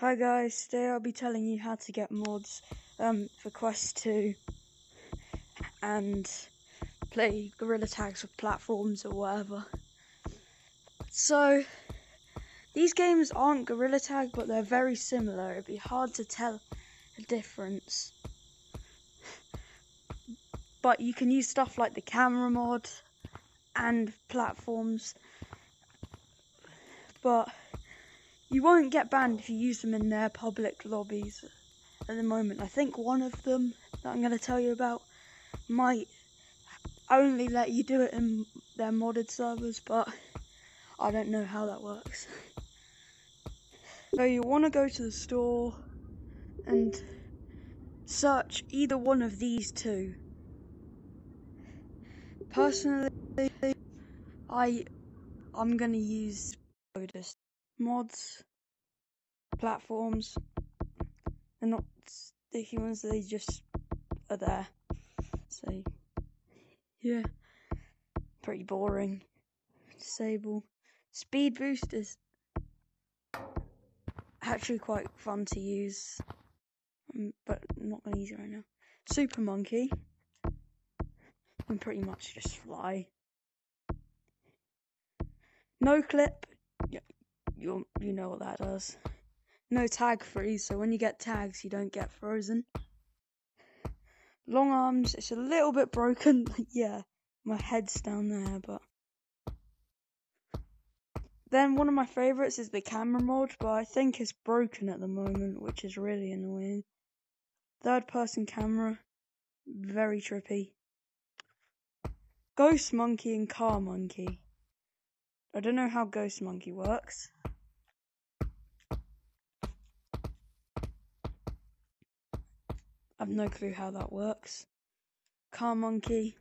Hi guys, today I'll be telling you how to get mods um, for Quest 2 and play Gorilla Tags with platforms or whatever. So, these games aren't Gorilla Tag, but they're very similar. It'd be hard to tell a difference. But you can use stuff like the camera mod and platforms. But you won't get banned if you use them in their public lobbies at the moment. I think one of them that I'm going to tell you about might only let you do it in their modded servers, but I don't know how that works. So you want to go to the store and search either one of these two. Personally, I I'm going to use Modus mods, platforms. They're not sticky ones, they just are there. So, yeah, pretty boring. Disable. Speed boost is actually quite fun to use, um, but not going to use it right now. Super Monkey. And pretty much just fly. No clip you you know what that does. No tag freeze, so when you get tags, you don't get frozen. Long arms, it's a little bit broken. yeah, my head's down there, but. Then one of my favourites is the camera mod, but I think it's broken at the moment, which is really annoying. Third person camera, very trippy. Ghost Monkey and Car Monkey. I don't know how Ghost Monkey works. I've no clue how that works. Car Monkey.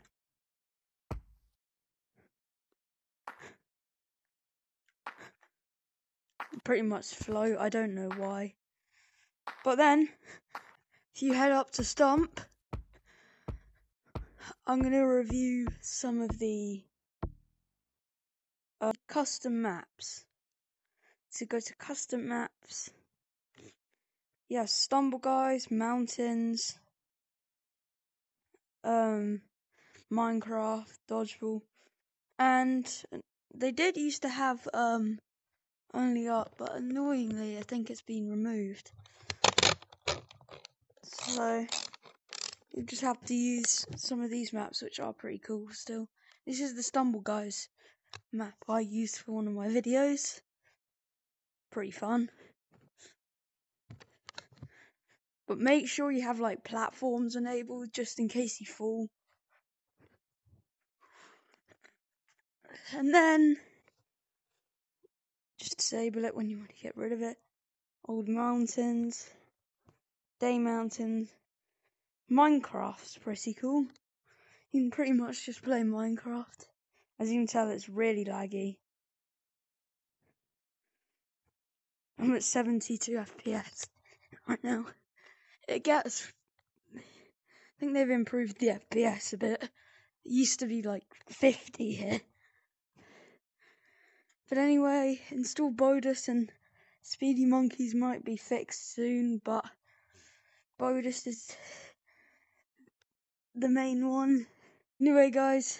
Pretty much float, I don't know why. But then, if you head up to Stump, I'm going to review some of the uh, custom maps. So go to custom maps. Yeah, stumble guys, mountains, um, Minecraft, dodgeball, and they did used to have um only up, but annoyingly, I think it's been removed. So you just have to use some of these maps, which are pretty cool still. This is the Stumble Guys map I used for one of my videos. Pretty fun. But make sure you have like platforms enabled just in case you fall. And then just disable it when you want to get rid of it. Old mountains, day mountains. Minecraft's pretty cool. You can pretty much just play Minecraft. As you can tell, it's really laggy. I'm at 72 FPS right now. It gets. I think they've improved the FPS a bit. It used to be like 50 here. But anyway, install Bodus and Speedy Monkeys might be fixed soon, but Bodus is the main one. Anyway, guys.